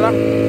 да